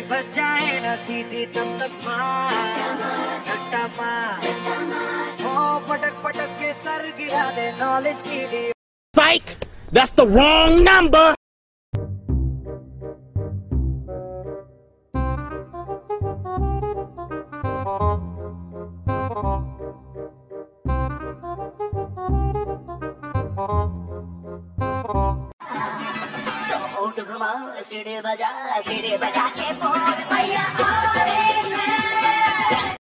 बच जाए ना सीटी तब तक मार मार ओ पटक पटक के सर गिरा दे नॉलेज की दी Psych! That's the wrong number! तो होठ घुमा सीढ़ी बजा सीढ़ी बजा के बोल।